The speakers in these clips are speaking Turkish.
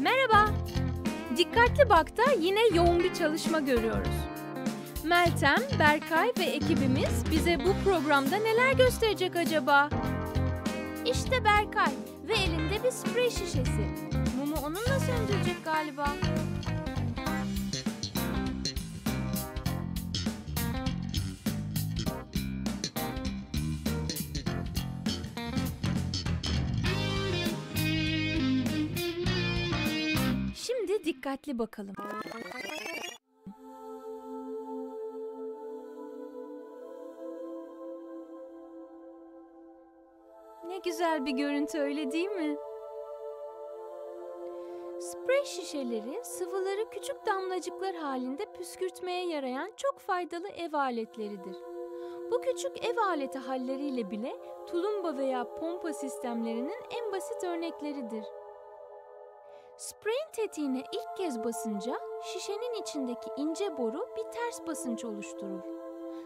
Merhaba. Dikkatli Bak'ta yine yoğun bir çalışma görüyoruz. Meltem, Berkay ve ekibimiz bize bu programda neler gösterecek acaba? İşte Berkay ve elinde bir sprey şişesi. Mumu onunla söndürecek galiba. Dikkatli bakalım. Ne güzel bir görüntü öyle değil mi? Sprey şişeleri sıvıları küçük damlacıklar halinde püskürtmeye yarayan çok faydalı ev aletleridir. Bu küçük ev aleti halleriyle bile tulumba veya pompa sistemlerinin en basit örnekleridir. Spray'in tetiğine ilk kez basınca şişenin içindeki ince boru bir ters basınç oluşturur.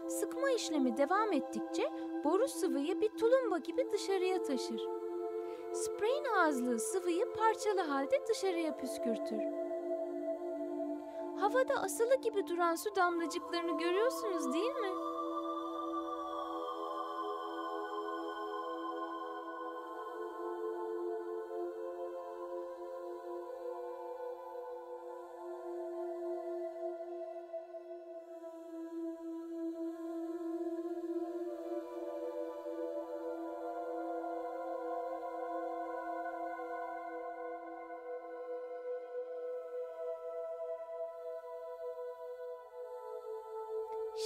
Sıkma işlemi devam ettikçe boru sıvıyı bir tulumba gibi dışarıya taşır. Spray'in ağızlığı sıvıyı parçalı halde dışarıya püskürtür. Havada asılı gibi duran su damlacıklarını görüyorsunuz değil mi?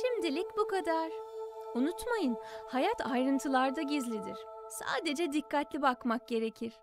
Şimdilik bu kadar. Unutmayın, hayat ayrıntılarda gizlidir. Sadece dikkatli bakmak gerekir.